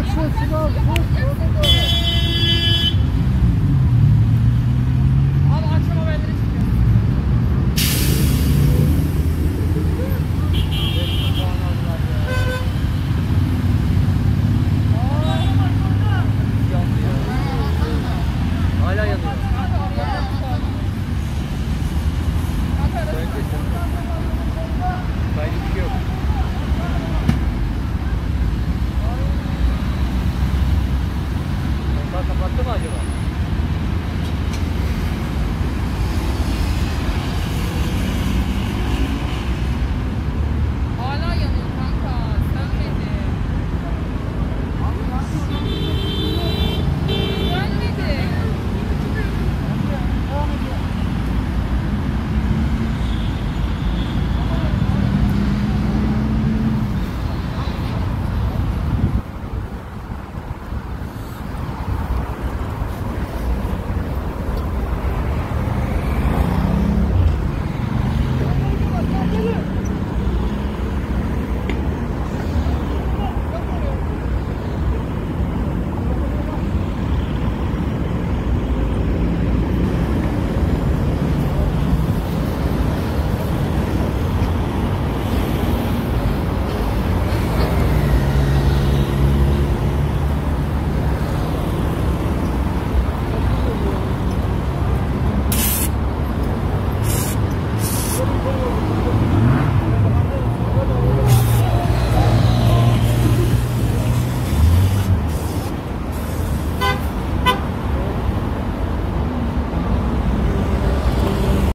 Da. Abi akşam haberleri çıkıyor. Hala yanıyor. 放心吧。ハハハハ!